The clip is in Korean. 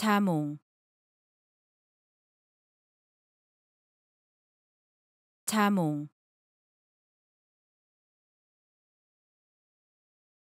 자몽. 자몽.